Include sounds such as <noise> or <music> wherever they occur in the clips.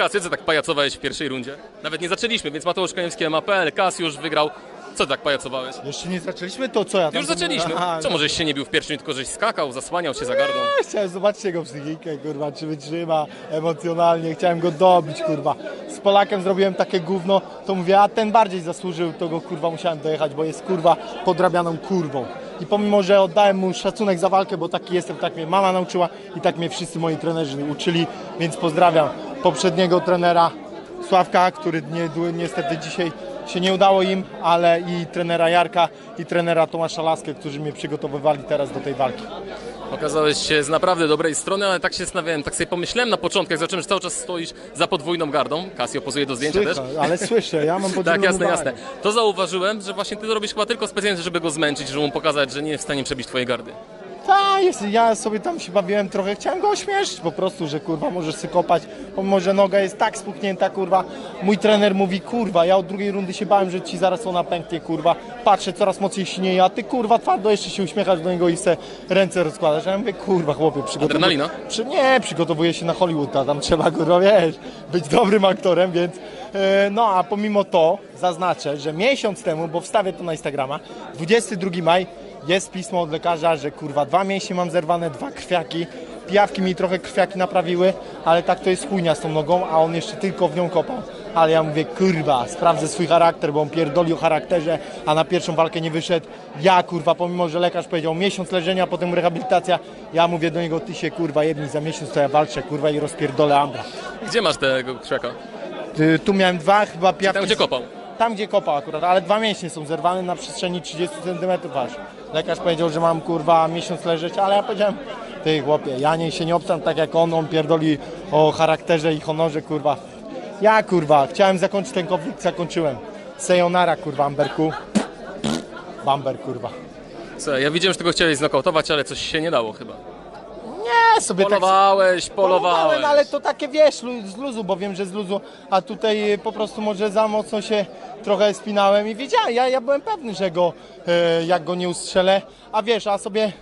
Kasy, co tak pajacowałeś w pierwszej rundzie? Nawet nie zaczęliśmy, więc Mateusz Koniewski MAPL, Kasiusz wygrał. Co tak pajacowałeś? Jeszcze nie zaczęliśmy, to co ja tam... Już zaczęliśmy. Aha, Co, możeś się nie bił w pierwszym, tylko żeś skakał, zasłaniał się za gardą? no, Chciałem zobaczyć jego psychikę, kurwa, czy wytrzyma emocjonalnie, chciałem go dobić, kurwa. Z Polakiem zrobiłem takie gówno, to mówię, a ten bardziej zasłużył, to go, kurwa, musiałem dojechać, bo jest, kurwa, podrabianą kurwą. I pomimo, że oddałem mu szacunek za walkę, bo taki jestem, tak mnie mama nauczyła i tak mnie wszyscy moi trenerzy uczyli, więc pozdrawiam poprzedniego trenera Sławka, który nie, niestety dzisiaj się nie udało im, ale i trenera Jarka i trenera Tomasza Laskę, którzy mnie przygotowywali teraz do tej walki. Okazałeś się z naprawdę dobrej strony, ale tak się zastanawiałem, tak sobie pomyślałem na początku, jak zacząłem, że cały czas stoisz za podwójną gardą. Casio pozuje do zdjęcia też. ale słyszę, ja mam <laughs> Tak, podwójną jasne, uwagę. jasne. To zauważyłem, że właśnie ty to robisz chyba tylko specjalnie, żeby go zmęczyć, żeby mu pokazać, że nie jest w stanie przebić twojej gardy. Tak, jest, ja sobie tam się bawiłem trochę, chciałem go ośmieszyć po prostu, że kurwa możesz sobie kopać, pomimo, że noga jest tak spuchnięta, kurwa. Mój trener mówi, kurwa, ja od drugiej rundy się bałem, że ci zaraz ona pęknie, kurwa. Patrzę, coraz mocniej śnieje, a ty kurwa twardo jeszcze się uśmiechasz do niego i se ręce rozkładasz. Ja mówię, kurwa chłopie, przygotowuję... Adrenalina? Przy, nie, przygotowuję się na Hollywood, a tam trzeba, kurwa, wiesz, być dobrym aktorem, więc... e, no, a pomimo to zaznaczę, że miesiąc temu, bo wstawię to na Instagrama, 22 maj, jest pismo od lekarza, że kurwa dwa mięśnie mam zerwane, dwa krwiaki. Pijawki mi trochę krwiaki naprawiły, ale tak to jest chujnia z tą nogą, a on jeszcze tylko w nią kopał. Ale ja mówię, kurwa, sprawdzę swój charakter, bo on pierdolił o charakterze, a na pierwszą walkę nie wyszedł. Ja, kurwa, pomimo, że lekarz powiedział miesiąc leżenia, potem rehabilitacja, ja mówię do niego, ty się, kurwa, jedni za miesiąc to ja walczę, kurwa, i rozpierdolę Ambra. Gdzie masz tego krzaka? Y, Tu miałem dwa chyba pijawki. Tam, gdzie kopał. Tam, gdzie kopał akurat, ale dwa mięśnie są zerwane na przestrzeni 30 cm aż. Lekarz powiedział, że mam kurwa miesiąc leżeć, ale ja powiedziałem, ty chłopie, ja nie się nie obstam tak jak on, on pierdoli o charakterze i honorze, kurwa. Ja kurwa, chciałem zakończyć ten konflikt, zakończyłem. Sayonara kurwa, Amberku. Bamber kurwa. Co, ja widziałem, że tego chciałeś znokautować, ale coś się nie dało chyba. Sobie tak Polowałeś, polowałeś. Polowałem, ale to takie wiesz, z luzu, bo wiem, że z luzu, a tutaj e, po prostu może za mocno się trochę spinałem i wiedziałem, ja, ja byłem pewny, że go, e, jak go nie ustrzelę, a wiesz, a sobie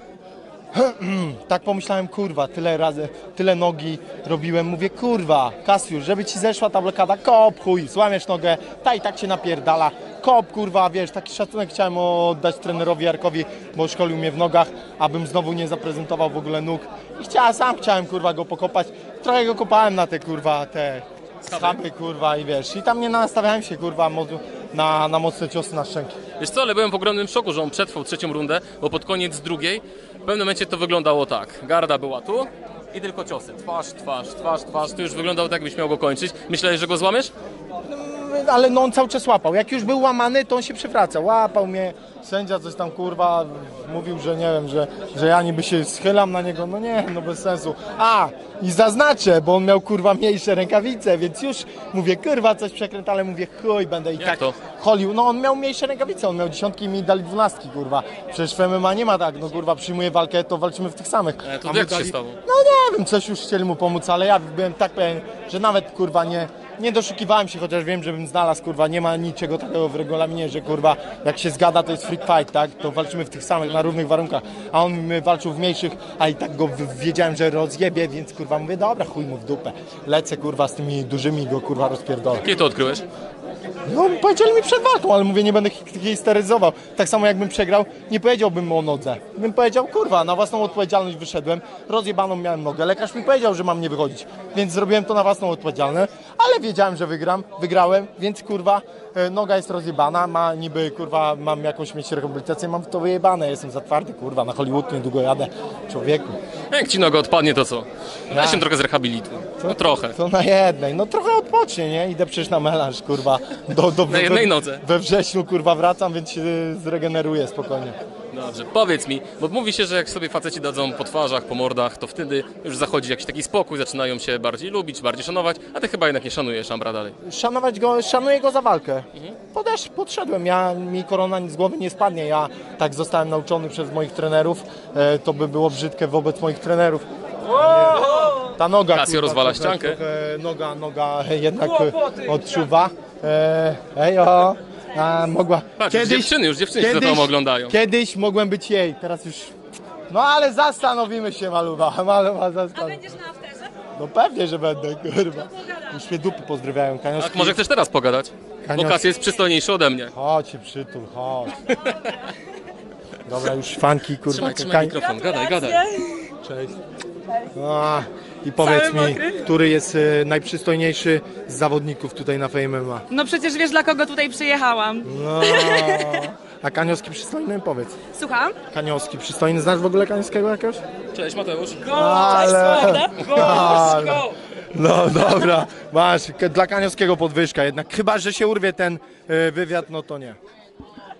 <clears throat> tak pomyślałem, kurwa, tyle razy, tyle nogi robiłem, mówię, kurwa, Kasiusz, żeby ci zeszła ta blokada, kop, chuj, złamiesz nogę, ta i tak się napierdala, kop, kurwa, wiesz, taki szacunek chciałem oddać trenerowi Jarkowi, bo szkolił mnie w nogach, abym znowu nie zaprezentował w ogóle nóg. I chciałem, sam chciałem, kurwa, go pokopać, trochę go kopałem na te, kurwa, te schaby, kurwa, i wiesz, i tam nie nastawiałem się, kurwa, na, na mocne ciosy na szczęki. Wiesz co, ale byłem w ogromnym szoku, że on przetrwał trzecią rundę, bo pod koniec drugiej w pewnym momencie to wyglądało tak. Garda była tu i tylko ciosy. Twarz, twarz, twarz, twarz. To już wyglądało tak, jakbyś miał go kończyć. Myślałeś, że go złamiesz? Ale no on cały czas łapał. Jak już był łamany, to on się przewracał. Łapał mnie, sędzia coś tam kurwa mówił, że nie wiem, że, że ja niby się schylam na niego. No nie, no bez sensu. A, i zaznaczę, bo on miał kurwa mniejsze rękawice, więc już mówię, kurwa coś przekręt, ale mówię, chuj, będę i Jak tak to? holił. No on miał mniejsze rękawice, on miał dziesiątki i mi dali dwunastki, kurwa. Przecież w MMA nie ma tak, no kurwa, przyjmuję walkę, to walczymy w tych samych. E, to A jak to się stało? no nie wiem, coś już chcieli mu pomóc, ale ja byłem tak pewien, że nawet kurwa nie, nie doszukiwałem się, chociaż wiem, żebym znalazł, kurwa, nie ma niczego takiego w regulaminie, że kurwa, jak się zgada, to jest freak fight, tak? To walczymy w tych samych, na równych warunkach, a on walczył w mniejszych, a i tak go wiedziałem, że rozjebie, więc kurwa mówię, dobra, chuj mu w dupę. Lecę kurwa z tymi dużymi go kurwa rozpierdolę. Kiedy to odkryłeś? No powiedzieli mi przed walką, ale mówię, nie będę hi- histeryzował. Tak samo jakbym przegrał, nie powiedziałbym mu o nodze. Bym powiedział, kurwa, na własną odpowiedzialność wyszedłem, rozjebaną miałem nogę. Lekarz mi powiedział, że mam nie wychodzić, więc zrobiłem to na własną odpowiedzialność, ale wiedziałem, że wygram, wygrałem, więc kurwa, e, noga jest rozjebana, ma niby, kurwa, mam jakąś mieć rehabilitację, mam w to wyjebane, jestem za twardy, kurwa, na Hollywood niedługo jadę, człowieku. Jak ci noga odpadnie, to co? Ja Ja. się trochę zrehabilituj. No trochę. To na jednej, no trochę odpocznie, nie? Idę przecież na melanż, kurwa, do, do, Na jednej nodze. We wrześniu, kurwa, wracam, więc się zregeneruję spokojnie. Dobrze, powiedz mi, bo mówi się, że jak sobie faceci dadzą po twarzach, po mordach, to wtedy już zachodzi jakiś taki spokój, zaczynają się bardziej lubić, bardziej szanować, a ty chyba jednak nie szanujesz Ambra dalej. Szanować go, szanuję go za walkę. Podesz, podszedłem, ja, mi korona z głowy nie spadnie, ja tak zostałem nauczony przez moich trenerów, e, to by było brzydkie wobec moich trenerów. Ta noga, Casio rozwala ściankę. trochę noga, noga jednak odczuwa. E, ejo, a, mogła... Patrz, już dziewczyny, już dziewczyny się za tobą oglądają. Kiedyś mogłem być jej, teraz już... No ale zastanowimy się, Maluwa, <laughs> Maluwa A zastanów. będziesz na afterze? No pewnie, że będę, kurwa. Już mnie dupy pozdrawiają. Tak, może chcesz teraz pogadać? Bo Kanios- Kas jest przystojniejszy ode mnie. Chodź się przytul, chodź. Dobra, już fanki, kurwa. Trzymaj, trzymaj mikrofon, gadaj, gadaj. Cześć. A, I powiedz mi, mokry. który jest e, najprzystojniejszy z zawodników tutaj na Fame MMA? No przecież wiesz dla kogo tutaj przyjechałam. No. <laughs> A Kaniowski przystojny? Powiedz. Słucham? Kaniowski przystojny. Znasz w ogóle Kaniowskiego jakiegoś? Cześć Mateusz. Ale... <laughs> Ale... No dobra, masz, k- dla Kaniowskiego podwyżka jednak. Chyba, że się urwie ten e, wywiad, no to nie.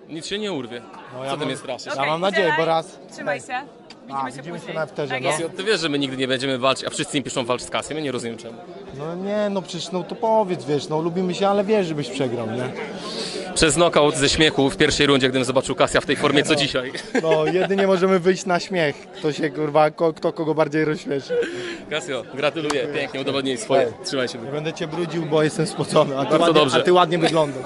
Nic się nie urwie. No, ja Co ty mam- mnie straszysz? Ja Okej, mam nadzieję, bo raz... Trzymaj się. Widzimy A, się widzimy się później. na afterze, tak no. jest. Ty wiesz, że my nigdy nie będziemy walczyć, a wszyscy im piszą walcz z Kasiem, ja nie rozumiem czemu. No nie, no przecież no to powiedz, wiesz, no lubimy się, ale wiesz, żebyś przegrał, nie? Przez knockout ze śmiechu w pierwszej rundzie, gdym zobaczył Kasia w tej formie co dzisiaj. No, jedynie możemy wyjść na śmiech. Kto się, kurwa, ko, kto kogo bardziej rozśmieszy. Kasio, gratuluję, pięknie, udowodnij swoje. Trzymaj się. Nie będę cię brudził, bo jestem spocony, a ty, Bardzo ładnie, dobrze. a ty ładnie wyglądasz.